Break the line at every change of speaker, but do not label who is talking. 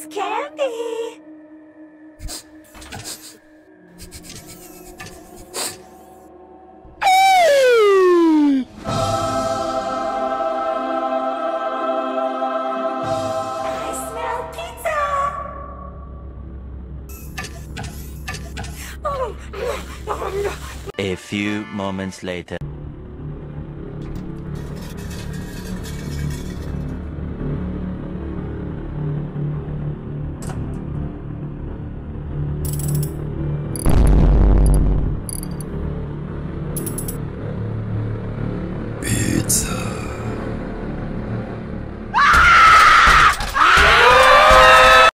It's candy. Oh, A few moments later.